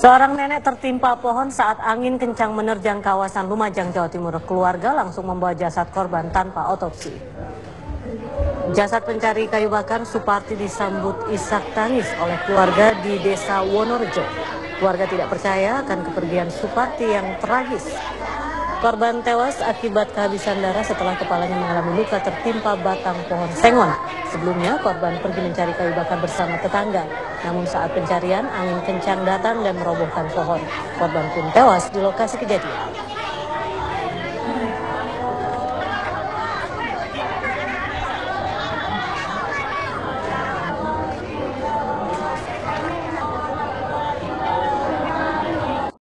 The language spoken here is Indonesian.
Seorang nenek tertimpa pohon saat angin kencang menerjang kawasan Lumajang, Jawa Timur. Keluarga langsung membawa jasad korban tanpa otopsi. Jasad pencari kayu bakar Suparti disambut isak tangis oleh keluarga di desa Wonorejo. Keluarga tidak percaya akan kepergian Suparti yang tragis. Korban tewas akibat kehabisan darah setelah kepalanya mengalami luka tertimpa batang pohon sengon. Sebelumnya korban pergi mencari kayu bakar bersama tetangga. Namun saat pencarian angin kencang datang dan merobohkan pohon. Korban pun tewas di lokasi kejadian.